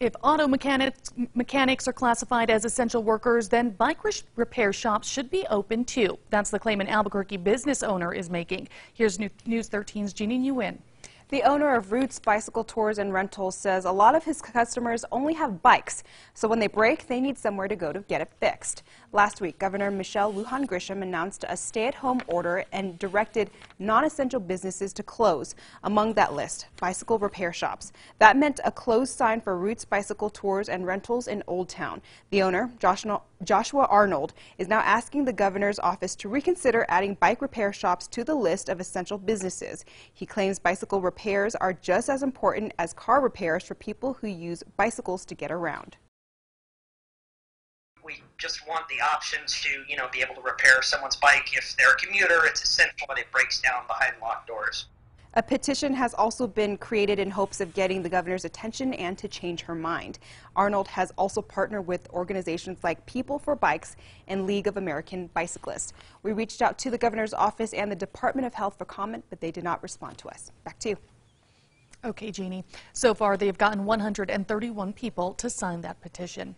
If auto mechanics, mechanics are classified as essential workers, then bike re- repair shops should be open too. That's the claim an Albuquerque business owner is making. Here's New- News 13's Jeannie Nguyen. The owner of Routes Bicycle Tours and Rentals says a lot of his customers only have bikes, so when they break, they need somewhere to go to get it fixed. Last week, Governor Michelle Lujan Grisham announced a stay at home order and directed non essential businesses to close. Among that list, bicycle repair shops. That meant a closed sign for Routes Bicycle Tours and Rentals in Old Town. The owner, Joshua Joshua Arnold is now asking the governor's office to reconsider adding bike repair shops to the list of essential businesses. He claims bicycle repairs are just as important as car repairs for people who use bicycles to get around. We just want the options to, you know, be able to repair someone's bike. If they're a commuter, it's essential that it breaks down behind locked doors. A petition has also been created in hopes of getting the governor's attention and to change her mind. Arnold has also partnered with organizations like People for Bikes and League of American Bicyclists. We reached out to the governor's office and the Department of Health for comment, but they did not respond to us. Back to you. Okay, Jeannie. So far, they've gotten 131 people to sign that petition.